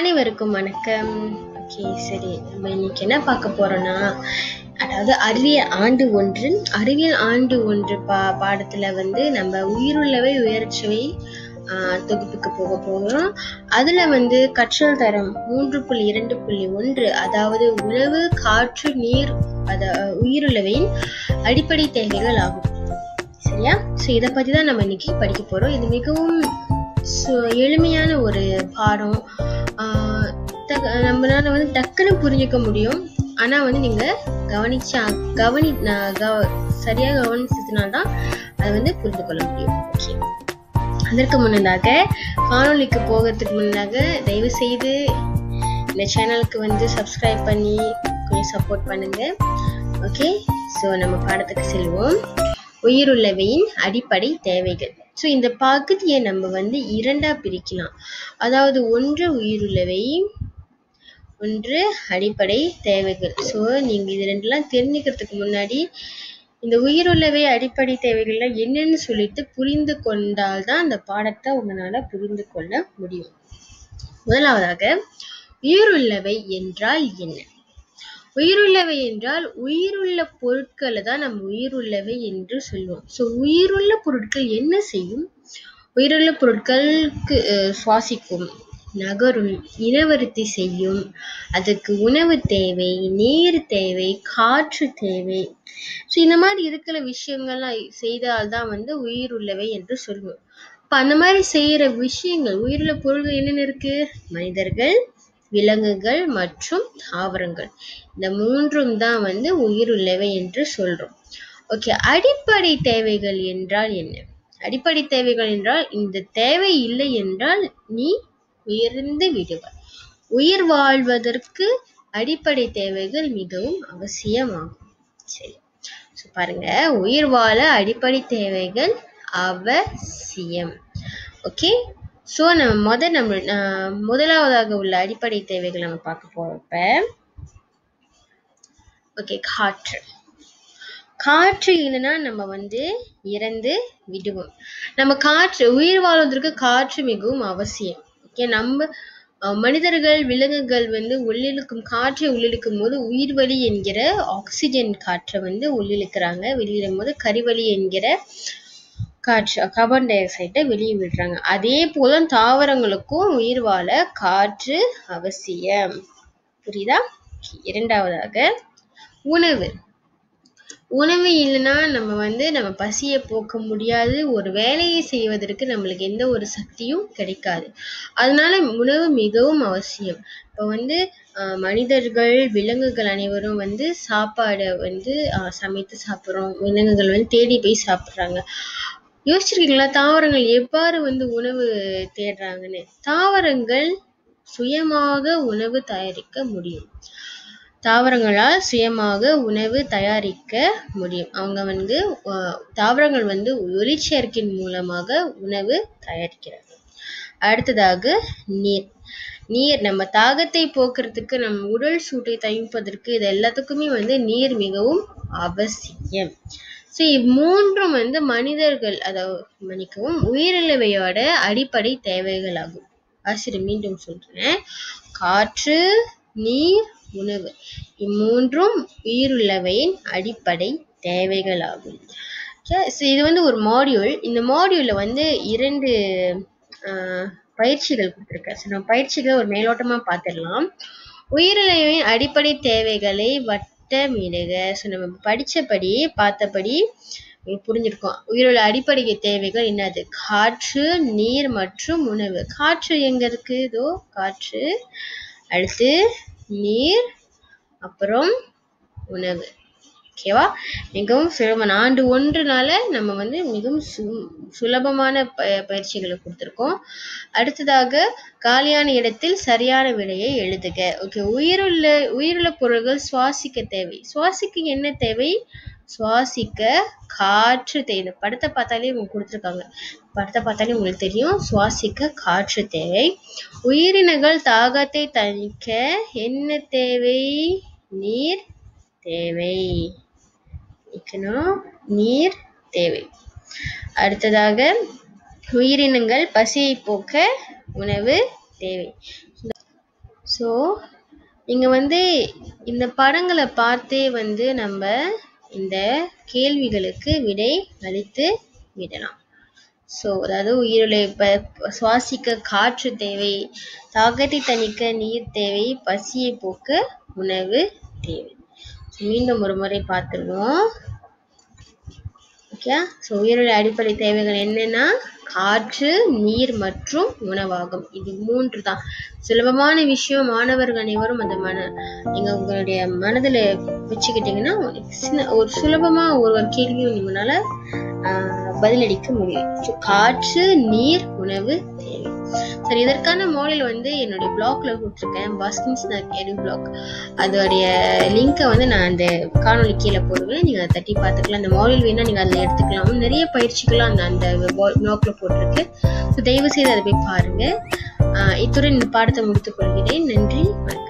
அனைவருக்கும் வணக்கம். ஓகே சரி நம்ம இன்னைக்கு என்ன பார்க்க போறோம்னா அதாவது அறிவியல் ஆண்டு ஒன்று. அறிவியல் ஆண்டு ஒன்று பா பாடத்துல வந்து நம்ம உயிருள்ளவை உயர்ச்சவை தொகுப்புக்கு போக போகிறோம் அதில் வந்து கற்றல் தரம் மூன்று புள்ளி இரண்டு புள்ளி ஒன்று அதாவது உணவு காற்று நீர் அத உயிருள்ளவையின் அடிப்படை தேவைகள் ஆகும். சரியா? ஸோ இதை பற்றி தான் நம்ம இன்னைக்கு படிக்க போகிறோம் இது மிகவும் சு- எளிமையான ஒரு பாடம். ஆஹ் டக்கு- நம்மளால வந்து டக்குன்னு புரிஞ்சுக்க முடியும். ஆனால் வந்து நீங்கள் கவனிச்சா கவனி கவ கவ- கவனிச்சதுனால கவனிச்சதுனால்தான் அதை வந்து புரிந்து கொள்ள முடியும். ஓகே அதற்கு முன்னதாக காணொளிக்கு போகிறதுக்கு முன்னதாக தயவு செய்து இந்த சேனலுக்கு வந்து சப்ஸ்கிரைப் பண்ணி கொஞ்சம் சப்போர்ட் பண்ணுங்கள் ஓகே ஸோ நம்ம பாடத்துக்கு செல்வோம். உயிருள்ளவையின் அடிப்படை தேவைகள். ஸோ இந்த பகுதியை நம்ம வந்து இரண்டாக பிரிக்கலாம். அதாவது ஒன்று உயிருள்ளவை ஒன்று அடிப்படை தேவைகள். ஸோ நீங்க இது ரெண்டுலாம் தெரிஞ்சுக்கிறதுக்கு முன்னாடி இந்த உயிருள்ளவை அடிப்படை தேவைகள்லாம் என்னன்னு சொல்லிட்டு புரிந்து கொண்டால்தான் அந்த பாடத்தை உங்களால புரிந்து கொள்ள முடியும். முதலாவதாக உயிருள்ளவை என்றால் என்ன? உயிருள்ளவை என்றால் உயிருள்ள பொருட்களை தான் நம்ம உயிருள்ளவை என்று சொல்லுவோம். ஸோ உயிருள்ள பொருட்கள் என்ன செய்யும்? உயிருள்ள பொருட்களுக்கு சுவாசிக்கும். நகரும் இனவருத்தி செய்யும். அதுக்கு உணவு தேவை நீர் தேவை காற்று தேவை. ஸோ இந்த மாதிரி இருக்கிற விஷயங்கள்லாம் செய்தால்தான் வந்து உயிர் உள்ளவை என்று சொல்லுவோம் இப்போ அந்த மாதிரி செய்யற விஷயங்கள் உயிருள்ள பொருள்கள் என்னென்ன இருக்கு? மனிதர்கள் விலங்குகள் மற்றும் தாவரங்கள். இந்த மூன்றும் தான் வந்து உயிருள்ளவை என்று சொல்றோம். ஓகே அடிப்படை தேவைகள் என்றால் என்ன? அடிப்படை தேவைகள் என்றால் இந்த தேவை இல்லை என்றால் நீ உயர்ந்து விடுவர். உயிர் வாழ்வதற்கு அடிப்படை தேவைகள் மிகவும் அவசியமாகும். சரி. ஸோ பாருங்க. உயிர் வாழ அடிப்படை தேவைகள் அவசியம். ஓகே ஸோ நம்ம முத நம்ம முதலாவதாக உள்ள அடிப்படை தேவைகள் நம்ம பார்க்க போறப்ப ஓகே காற்று. காற்று இல்லைன்னா நம்ம வந்து இறந்து விடுவோம். நம்ம காற்று உயிர் வாழ்வதற்கு காற்று மிகவும் அவசியம். ஓகே நம்ம மனிதர்கள் விலங்குகள் வந்து உள்ளிழுக்கும் காற்றை உள்ளிழுக்கும் போது உயிர்வலி என்கிற ஆக்சிஜன் காற்றை வந்து உள்ளிழுக்கிறாங்க. வெளியிடும் போது கரிவலி என்கிற காற்று கார்பன் டை ஆக்சைடை வெளியே விடுறாங்க. அதே போல தாவரங்களுக்கும் உயிர் வாழ காற்று அவசியம். புரியுதா? இரண்டாவதாக உணவு. உணவு இல்லைன்னா நம்ம வந்து நம்ம பசியை போக்க முடியாது. ஒரு வேலையை செய்வதற்கு நம்மளுக்கு எந்த ஒரு சக்தியும் கிடைக்காது. அதனால உணவு மிகவும் அவசியம். இப்போ வந்து ஆஹ், மனிதர்கள் விலங்குகள் அனைவரும் வந்து சாப்பாடை வந்து ஆஹ், சமைத்து சாப்பிட்றோம். விலங்குகள் வந்து தேடி போய் சாப்பிட்றாங்க. யோசிச்சிருக்கீங்களா? தாவரங்கள் எவ்வாறு வந்து உணவு தேடுறாங்கன்னு? தாவரங்கள் சுயமாக உணவு தயாரிக்க முடியும். தாவரங்களால் சுயமாக உணவு தயாரிக்க முடியும். அவங்க வந்து தாவரங்கள் வந்து ஒளிச்சேர்க்கையின் மூலமாக உணவு தயாரிக்கிறாங்க. அடுத்ததாக நீர். நீர் நம்ம தாகத்தை போக்குறதுக்கு நம்ம உடல் சூட்டை தணிப்பதற்கு இது எல்லாத்துக்குமே வந்து நீர் மிகவும் அவசியம். ஸோ இம்மூன்றும் வந்து மனிதர்கள் அதாவது மன்னிக்கவும் உயிரிழவையோட அடிப்படை தேவைகளாகும். ஆசிரியர் மீண்டும் சொல்றேன். காற்று நீர் உணவு. இம்மூன்றும் உயிருள்ளவையின் அடிப்படை தேவைகளாகும். இது வந்து ஒரு மாடியூல் இந்த மாடியூலில் வந்து இரண்டு ஆஹ், பயிற்சிகள் கொடுத்துருக்கேன் ஸோ நம்ம பயிற்சிகளை ஒரு மேலோட்டமா பார்த்துடலாம். உயிரிழவின் அடிப்படை தேவைகளை வட்டமிடுக. ஸோ நம்ம படிச்சபடி பார்த்தபடி புரிஞ்சிருக்கோம் புரிஞ்சிருக்கும். உயிருள்ள அடிப்படை தேவைகள் என்னது? காற்று நீர் மற்றும் உணவு. காற்று எங்கே இருக்குதோ காற்று அடுத்து நீர் அப்புறம் உணவு. ஓகேவா மிகவும் சுலபம். ஆண்டு ஒன்றுனால நம்ம வந்து மிகவும் சு சுலபமான ப பயிற்சிகளை கொடுத்துருக்கோம். அடுத்ததாக காலியான இடத்தில் சரியான விடையை எழுதுக. ஓகே உயிருள்ள உயிருள்ள பொருள்கள் சுவாசிக்க தேவை. சுவாசிக்க என்ன தேவை? சுவாசிக்க காற்று தேவை. படத்தை பார்த்தாலே உங்களுக்கு கொடுத்துருக்காங்க. படத்தை பார்த்தாலே உங்களுக்கு தெரியும். சுவாசிக்க காற்று தேவை. உயிரினங்கள் தாகத்தை தணிக்க என்ன தேவை? நீர் தேவை. நீர் தேவை. அடுத்ததாக உயிரினங்கள் பசியை போக்க உணவு தேவை. ஸோ இங்கே வந்து இந்த படங்களை பார்த்தே வந்து நம்ம இந்த கேள்விகளுக்கு விடை அளித்து விடலாம். ஸோ அதாவது உயிரிழை ப சுவாசிக்க காற்று தேவை தாகத்தை தணிக்க நீர் தேவை பசியை போக்க உணவு தேவை. மீண்டும் ஒரு முறை பார்த்துருவோம். ஓகே ஸோ உயிரோட அடிப்படை தேவைகள் என்னென்னா காற்று நீர் மற்றும் உணவாகும். இது மூன்று தான் சுலபமான விஷயம் மாணவர்கள் அனைவரும் அந்த மன நீங்கள் உங்களுடைய மனதில் வச்சுக்கிட்டீங்கன்னா சின்ன ஒரு சுலபமாக ஒரு ஒரு கேள்வியும் நீங்களால பதிலளிக்க முடியும். காற்று நீர் உணவு தேவை. சரி இதற்கான மாடல் வந்து என்னுடைய பிளாக்ல போட்டிருக்கேன் பாஸ்கின் ஸ்நாக் எடு பிளாக் அதோடைய லிங்கை வந்து நான் அந்த காணொளி கீழே போடுவேன். நீங்கள் அதை தட்டி பார்த்துக்கலாம். அந்த மாடல் வேணால் நீங்கள் அதில் எடுத்துக்கலாம். நிறைய பயிற்சிகள்லாம் அந்த அந்த பிளாக்ல போட்டிருக்கு. ஸோ தயவு செய்து அதை போய் பாருங்கள் இத்துடன் இந்த பாடத்தை முடித்துக் கொள்கிறேன். நன்றி வணக்கம்.